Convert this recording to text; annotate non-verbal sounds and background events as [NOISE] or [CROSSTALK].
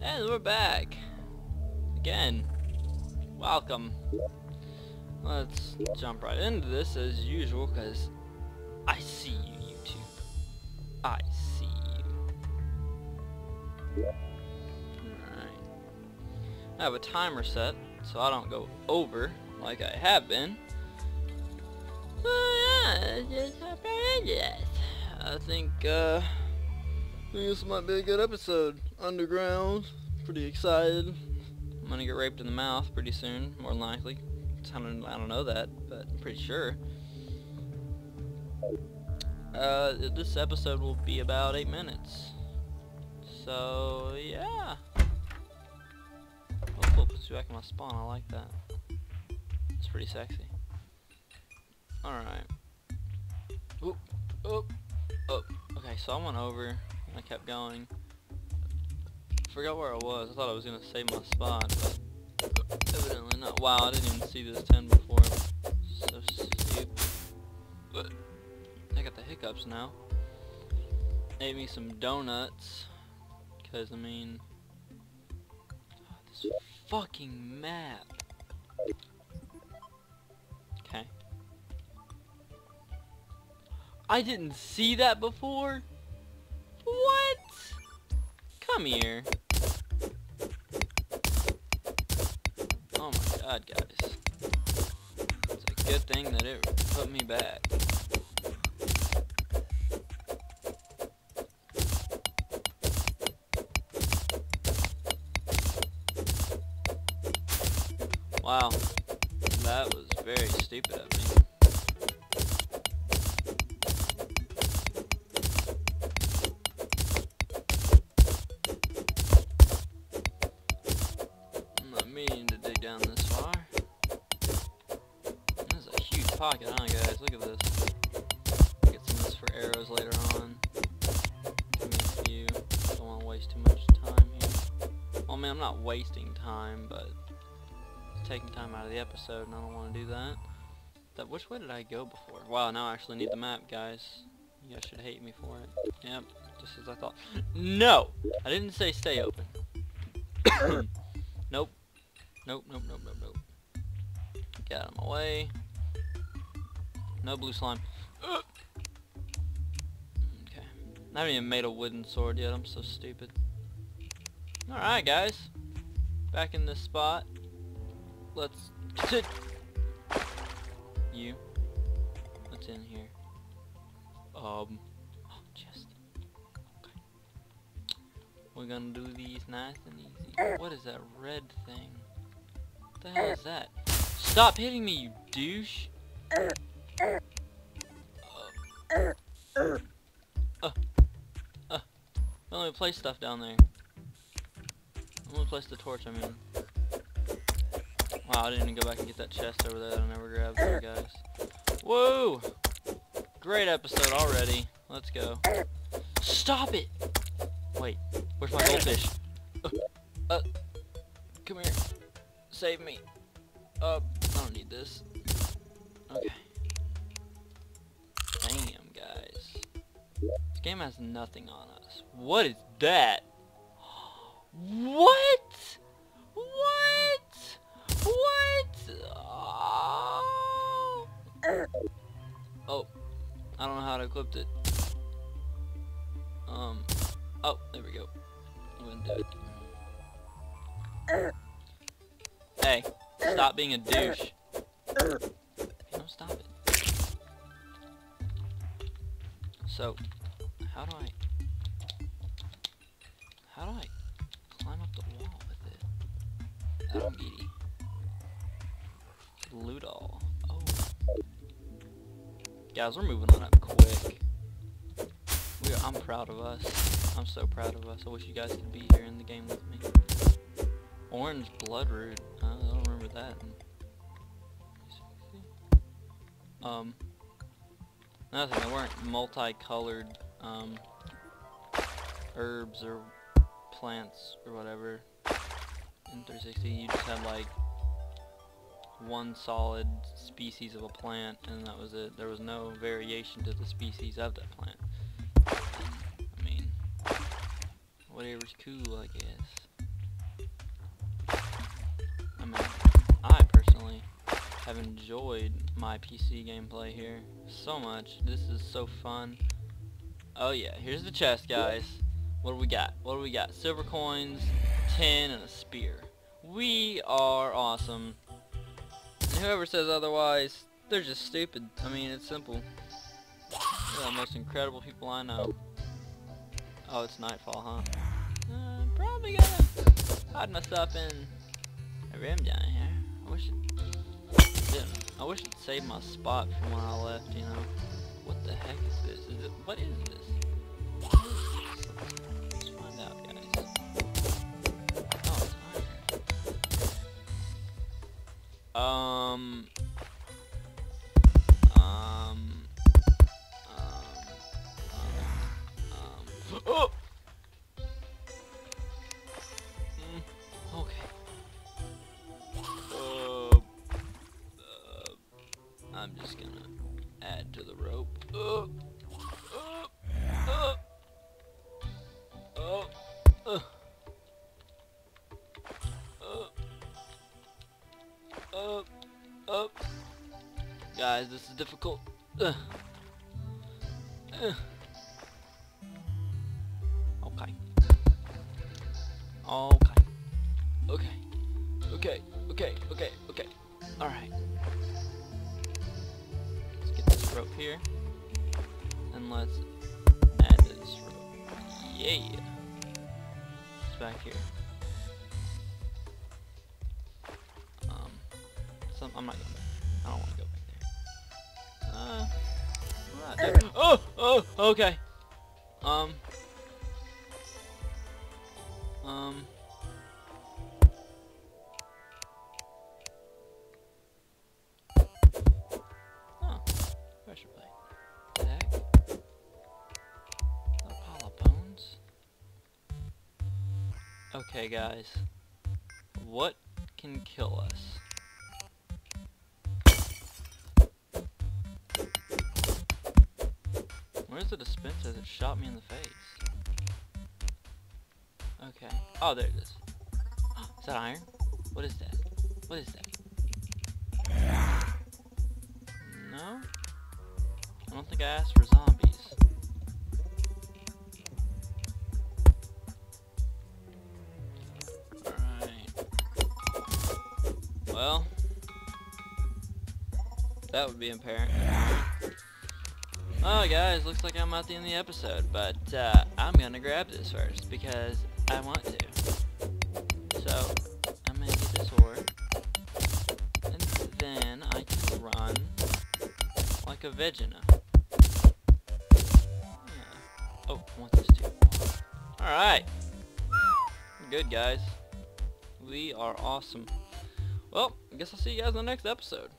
And we're back. Again. Welcome. Let's jump right into this as usual, because I see you, YouTube. I see you. Alright. I have a timer set, so I don't go over like I have been. Oh yeah, just hop right into this. I think, uh, I think this might be a good episode. Underground. Pretty excited. I'm gonna get raped in the mouth pretty soon, more than likely. I don't, I don't know that, but I'm pretty sure. Uh, this episode will be about 8 minutes. So, yeah. Oh, cool. Puts you back in my spawn. I like that. It's pretty sexy. Alright. Oop. Oop. Oop. Okay, so I went over. I kept going. Forgot where I was. I thought I was gonna save my spot, but evidently not. Wow, I didn't even see this 10 before. So stupid. But I got the hiccups now. Ate me some donuts. Cause I mean oh, this fucking map. Okay. I didn't see that before? What? Come here. God, guys. It's a good thing that it put me back. Wow. That was very stupid of me. Pocket, huh guys? Look at this. Get some of this for arrows later on. Give me a. Don't want to waste too much time here. Oh, well, I mean, I'm not wasting time, but it's taking time out of the episode, and I don't want to do that. That which way did I go before? Wow, now I actually need the map, guys. You guys should hate me for it. Yep, just as I thought. [COUGHS] No! I didn't say stay open. [COUGHS] nope. Nope, nope, nope, nope, nope. Get out of my way. No blue slime. Ugh. Okay. I haven't even made a wooden sword yet. I'm so stupid. Alright, guys. Back in this spot. Let's sit. You. What's in here? Um. Oh, chest. Okay. We're gonna do these nice and easy. What is that red thing? What the hell is that? Stop hitting me, you douche! Me place stuff down there. Let me place the torch, I mean. Wow, I didn't even go back and get that chest over there that I never grabbed there, guys. Whoa! Great episode already. Let's go. Stop it! Wait, where's my goldfish? Uh, uh, come here. Save me. Uh, I don't need this. Okay. Game has nothing on us. What is that? What? What? What? Oh. oh. I don't know how to equip it. Um. Oh, there we go. Hey, stop being a douche. No, stop it. So, how do I... How do I climb up the wall with it? Get it. Loot all. Oh. Guys, we're moving on up quick. We are, I'm proud of us. I'm so proud of us. I wish you guys could be here in the game with me. Orange Bloodroot. I don't remember that. Um, nothing. thing, they weren't multicolored um, herbs or plants or whatever in 360 you just had like one solid species of a plant and that was it. There was no variation to the species of that plant. I mean whatever's cool I guess. I mean I personally have enjoyed my PC gameplay here so much. This is so fun. Oh yeah, here's the chest, guys. What do we got? What do we got? Silver coins, tin, and a spear. We are awesome. And whoever says otherwise, they're just stupid. I mean, it's simple. They're the most incredible people I know. Oh, it's nightfall, huh? Uh, probably gonna hide myself in a room down here. I wish it didn't. I wish it saved my spot from when I left, you know. What the heck is this? Is it, what is this? Let's find out, guys. Oh, it's iron. Um... Um... Um... Um... um oh! Mm, okay. Uh, uh, I'm just gonna add to the rope. Guys, this is difficult. Uh. Uh. Okay. Okay. Okay. Okay. Okay. Okay. Okay. Alright. Rope here. And let's add this rope. Yeah. It's back here. Um, some, I'm not going back. I don't want to go back there. Uh, there. Oh! Oh! Okay. Um. Um. Okay, guys. What can kill us? Where's the dispenser that shot me in the face? Okay. Oh, there it is. [GASPS] Is that iron? What is that? What is that? No? I don't think I asked for that would be apparent. Oh guys, looks like I'm at the end of the episode, but uh, I'm gonna grab this first because I want to. So, I'm gonna get this ore, and then I can run like a vegina. Yeah. Oh, I want this too. Alright. Good guys. We are awesome. Well, I guess I'll see you guys in the next episode.